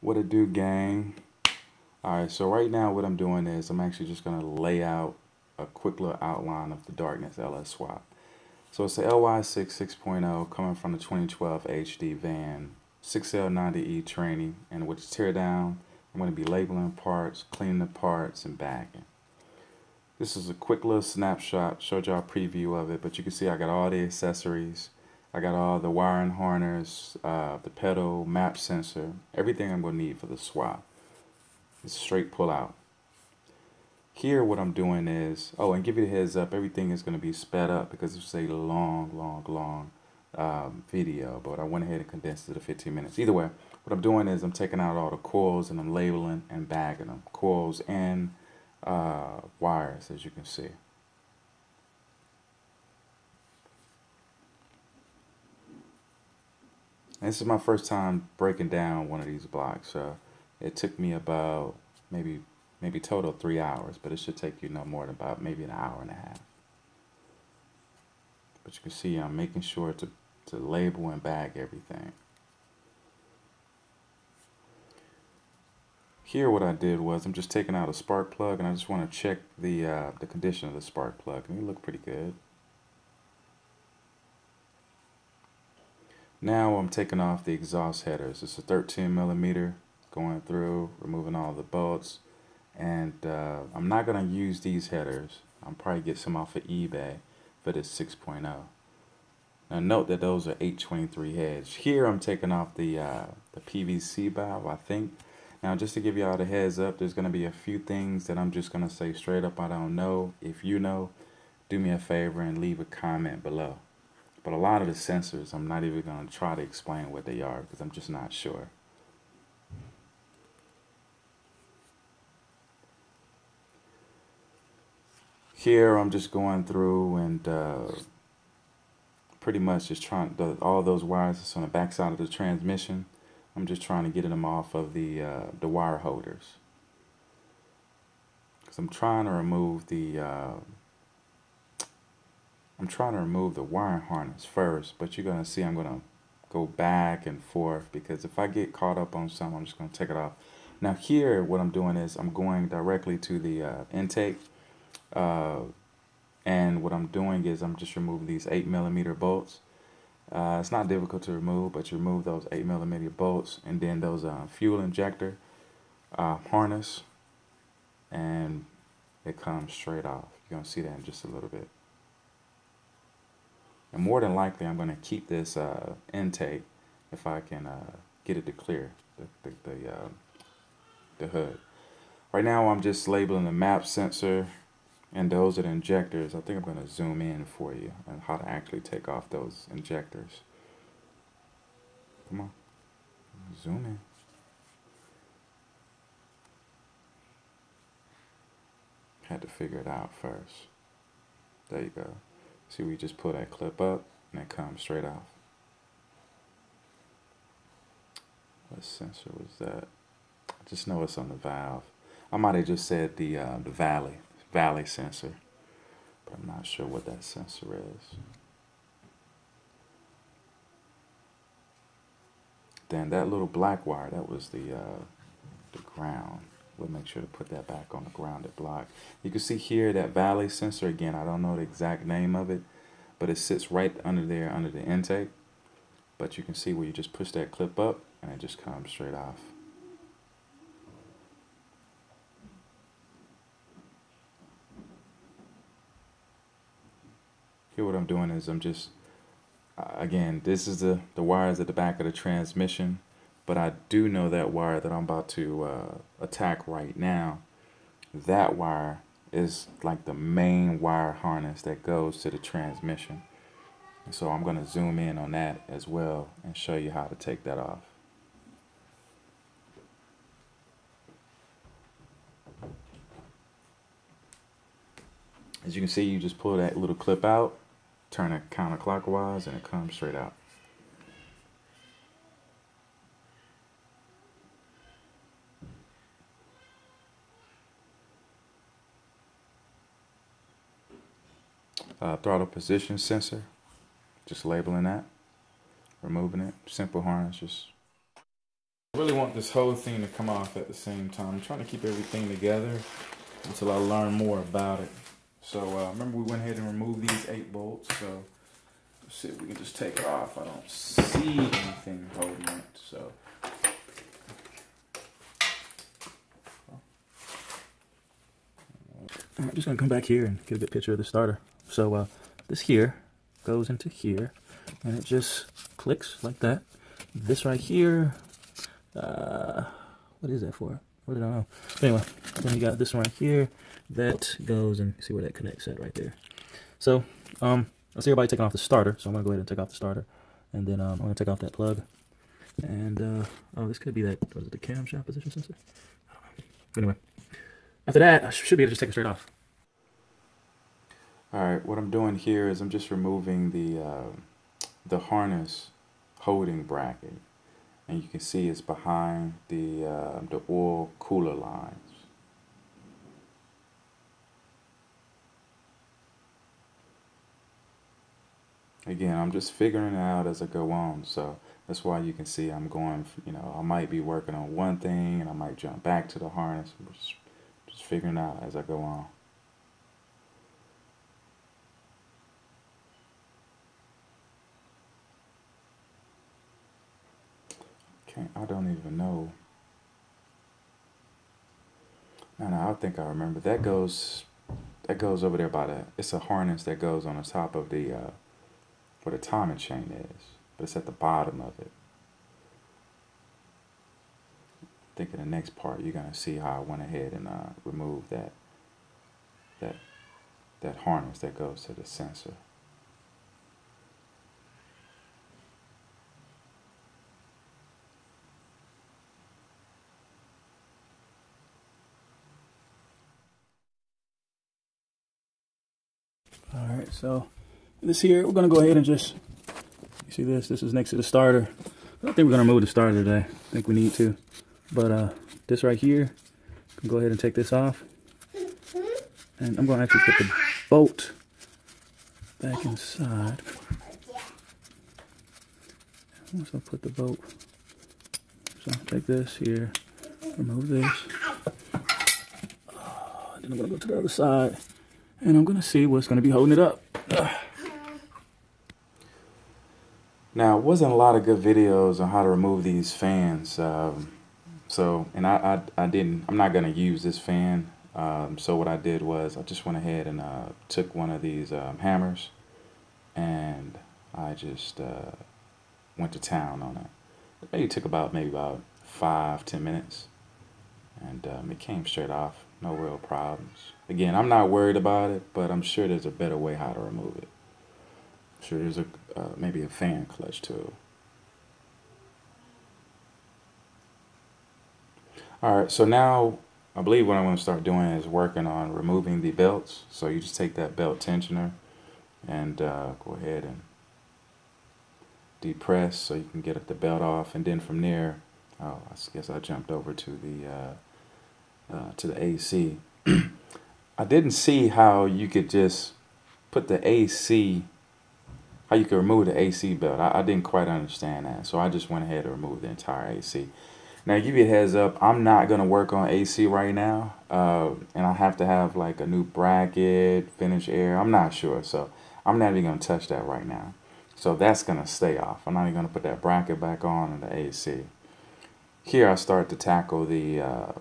What it do, gang? Alright, so right now what I'm doing is I'm actually just going to lay out a quick little outline of the Darkness LS swap. So it's the LY6 6.0 coming from the 2012 HD van 6L90E training and with the tear down I'm going to be labeling parts, cleaning the parts, and bagging. This is a quick little snapshot, showed y'all a preview of it, but you can see I got all the accessories, I got all the wiring harness, uh, the pedal, map sensor, everything I'm going to need for the swap. It's straight pull out. Here what I'm doing is, oh, and give you a heads up, everything is going to be sped up because it's a long, long, long um, video, but I went ahead and condensed it to 15 minutes. Either way, what I'm doing is I'm taking out all the coils and I'm labeling and bagging them. Coils and uh, wires, as you can see. This is my first time breaking down one of these blocks. So it took me about maybe maybe total three hours, but it should take you no more than about maybe an hour and a half. But you can see I'm making sure to, to label and bag everything. Here what I did was I'm just taking out a spark plug and I just want to check the, uh, the condition of the spark plug and it look pretty good. Now I'm taking off the exhaust headers. It's a 13 millimeter going through, removing all the bolts. And uh, I'm not going to use these headers. I'll probably get some off of eBay for this 6.0. Now note that those are 823 heads. Here I'm taking off the, uh, the PVC valve, I think. Now just to give you all the heads up, there's going to be a few things that I'm just going to say straight up I don't know. If you know, do me a favor and leave a comment below. But a lot of the sensors, I'm not even going to try to explain what they are because I'm just not sure. Here I'm just going through and uh, pretty much just trying, the, all those wires that's on the back side of the transmission, I'm just trying to get them off of the, uh, the wire holders. Because I'm trying to remove the, uh, I'm trying to remove the wiring harness first, but you're going to see I'm going to go back and forth because if I get caught up on something, I'm just going to take it off. Now here, what I'm doing is I'm going directly to the uh, intake. Uh, and what I'm doing is I'm just removing these 8 millimeter bolts. Uh, it's not difficult to remove, but you remove those 8 millimeter bolts and then those uh, fuel injector uh, harness and it comes straight off. You're going to see that in just a little bit. And more than likely, I'm going to keep this uh, intake if I can uh, get it to clear the, the, the, uh, the hood. Right now, I'm just labeling the map sensor and those are the injectors. I think I'm going to zoom in for you on how to actually take off those injectors. Come on. Zoom in. Had to figure it out first. There you go. See, we just pull that clip up and it comes straight off. What sensor was that? I just know it's on the valve. I might have just said the uh, the valley valley sensor, but I'm not sure what that sensor is. Then that little black wire, that was the uh, the ground. We'll make sure to put that back on the grounded block. You can see here that valley sensor, again, I don't know the exact name of it, but it sits right under there under the intake. But you can see where you just push that clip up and it just comes straight off. Here what I'm doing is I'm just, again, this is the, the wires at the back of the transmission but I do know that wire that I'm about to uh, attack right now, that wire is like the main wire harness that goes to the transmission. So I'm going to zoom in on that as well and show you how to take that off. As you can see, you just pull that little clip out, turn it counterclockwise, and it comes straight out. Uh, throttle position sensor. Just labeling that, removing it. Simple harness, just I really want this whole thing to come off at the same time. I'm trying to keep everything together until I learn more about it. So uh, remember we went ahead and removed these eight bolts. So let's see if we can just take it off. I don't see anything holding it. So I'm just gonna come back here and get a good picture of the starter. So uh, this here goes into here and it just clicks like that. This right here, uh, what is that for? What I know? Anyway, then you got this one right here that goes and see where that connects at right there. So, um, I see everybody taking off the starter, so I'm gonna go ahead and take off the starter, and then um, I'm gonna take off that plug. And uh, oh, this could be that was it the camshaft position sensor? Anyway, after that, I should be able to just take it straight off. All right, what I'm doing here is I'm just removing the uh, the harness holding bracket, and you can see it's behind the uh, the oil cooler lines. Again, I'm just figuring it out as I go on, so that's why you can see I'm going. You know, I might be working on one thing, and I might jump back to the harness. I'm just, just figuring out as I go on. Can't, I don't even know. No, no, I think I remember. That goes, that goes over there by the, it's a harness that goes on the top of the, uh, where the timing chain is. But it's at the bottom of it. I think in the next part, you're going to see how I went ahead and uh, removed that, that, that harness that goes to the sensor. All right, so this here, we're gonna go ahead and just, you see this, this is next to the starter. I don't think we're gonna move the starter today. I think we need to. But uh, this right here, can go ahead and take this off. And I'm gonna actually put the bolt back inside. Once I put the bolt, so take this here, remove this. then I'm gonna go to the other side and I'm gonna see what's gonna be holding it up. Now, it wasn't a lot of good videos on how to remove these fans. Um, so, and I, I, I, didn't, I'm not gonna use this fan. Um, so what I did was I just went ahead and uh, took one of these um, hammers and I just uh, went to town on it. It maybe took about maybe about five, ten minutes and um, it came straight off no real problems. Again, I'm not worried about it, but I'm sure there's a better way how to remove it. I'm sure there's a uh, maybe a fan clutch too Alright, so now I believe what I'm going to start doing is working on removing the belts. So you just take that belt tensioner and uh, go ahead and depress so you can get the belt off. And then from there, oh, I guess I jumped over to the uh, uh, to the AC. I didn't see how you could just put the AC, how you could remove the AC belt. I, I didn't quite understand that. So I just went ahead and removed the entire AC. Now, give you a heads up, I'm not going to work on AC right now. Uh, and I have to have like a new bracket, finish air. I'm not sure. So I'm not even going to touch that right now. So that's going to stay off. I'm not even going to put that bracket back on in the AC. Here I start to tackle the uh,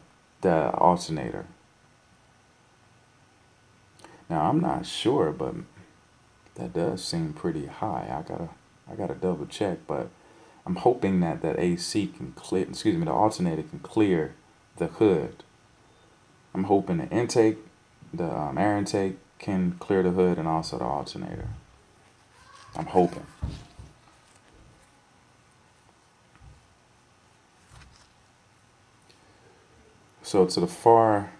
the alternator. Now I'm not sure, but that does seem pretty high. I gotta I gotta double check, but I'm hoping that that AC can clear. Excuse me, the alternator can clear the hood. I'm hoping the intake, the um, air intake, can clear the hood and also the alternator. I'm hoping. So to the far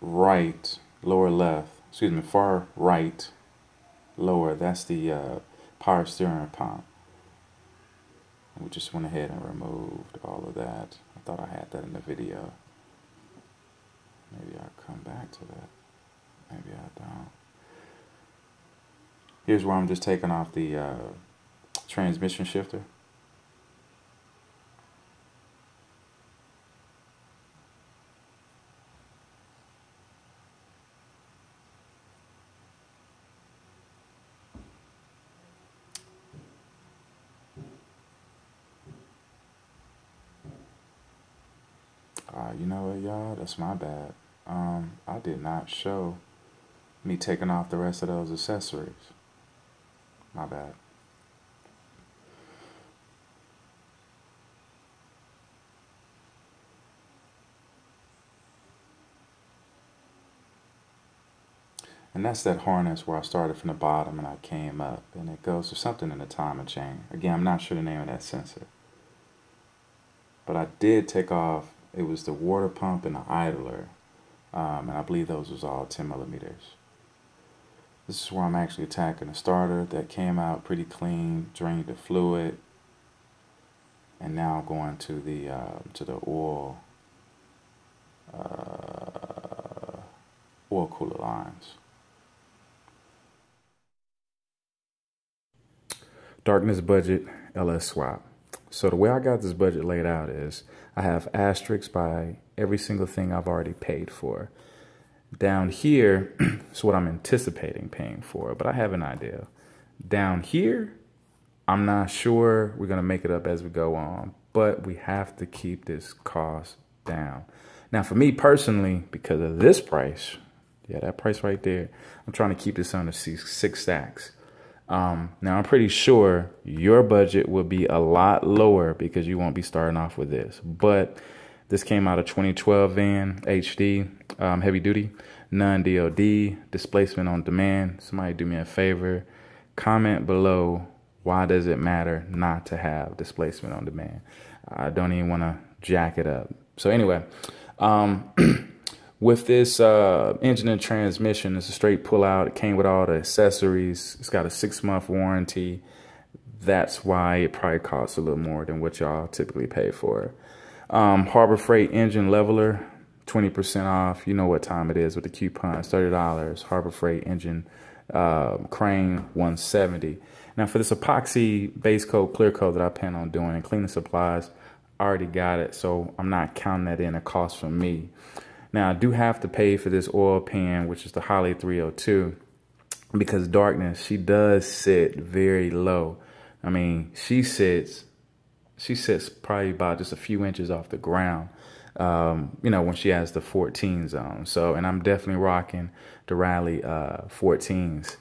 right, lower left, excuse me, far right, lower, that's the uh, power steering pump. We just went ahead and removed all of that. I thought I had that in the video. Maybe I'll come back to that. Maybe I don't. Here's where I'm just taking off the uh, transmission shifter. Uh, you know what, y'all? That's my bad. Um, I did not show me taking off the rest of those accessories. My bad. And that's that harness where I started from the bottom and I came up. And it goes to something in the timing chain. Again, I'm not sure the name of that sensor. But I did take off, it was the water pump and the idler. Um, and I believe those was all 10 millimeters. This is where I'm actually attacking the starter that came out pretty clean, drained the fluid. And now I'm going to the, uh, to the oil, uh, oil cooler lines. Darkness budget LS swap. So the way I got this budget laid out is I have asterisks by every single thing I've already paid for. Down here is what I'm anticipating paying for, but I have an idea. Down here, I'm not sure we're going to make it up as we go on, but we have to keep this cost down. Now, for me personally, because of this price, yeah, that price right there, I'm trying to keep this under six, six stacks. Um, now, I'm pretty sure your budget will be a lot lower because you won't be starting off with this. But this came out of 2012 van HD, um, heavy duty, non DOD, displacement on demand. Somebody do me a favor, comment below why does it matter not to have displacement on demand. I don't even want to jack it up. So anyway, um, With this uh, engine and transmission, it's a straight pull out. It came with all the accessories. It's got a six month warranty. That's why it probably costs a little more than what y'all typically pay for. Um, Harbor Freight engine leveler, 20% off. You know what time it is with the coupons, $30. Harbor Freight engine uh, crane, 170 Now for this epoxy base coat, clear coat that I plan on doing and cleaning supplies, I already got it. So I'm not counting that in a cost for me. Now, I do have to pay for this oil pan, which is the Holley 302, because darkness, she does sit very low. I mean, she sits, she sits probably about just a few inches off the ground. Um, you know, when she has the 14 zone. So, and I'm definitely rocking the Rally uh, 14s.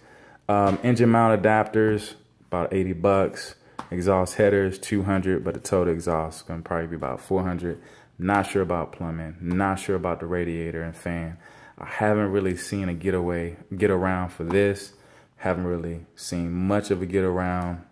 Um, engine mount adapters, about 80 bucks. Exhaust headers, 200, but the total exhaust is going to probably be about 400. Not sure about plumbing. Not sure about the radiator and fan. I haven't really seen a getaway, get around for this. Haven't really seen much of a get around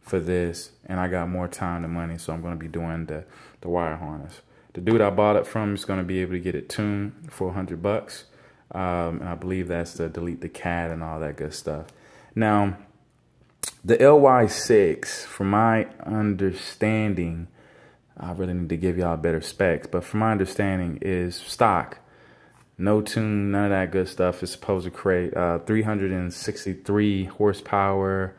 for this. And I got more time than money, so I'm going to be doing the, the wire harness. The dude I bought it from is going to be able to get it tuned for 100 bucks. Um, and I believe that's to delete the CAD and all that good stuff. Now, the LY6, from my understanding, I really need to give y'all better specs. But from my understanding is stock. No tune, none of that good stuff is supposed to create uh, 363 horsepower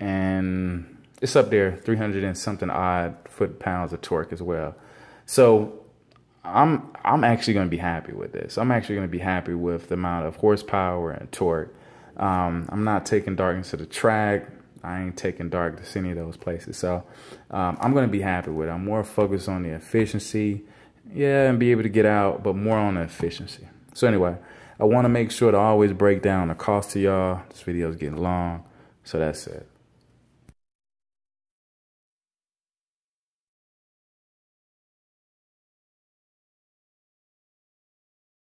and it's up there, 300 and something odd foot pounds of torque as well. So I'm I'm actually going to be happy with this. I'm actually going to be happy with the amount of horsepower and torque. Um, I'm not taking darkness to the track. I ain't taking dark to any of those places. So um, I'm going to be happy with it. I'm more focused on the efficiency. Yeah, and be able to get out, but more on the efficiency. So anyway, I want to make sure to always break down the cost to y'all. This video is getting long. So that's it.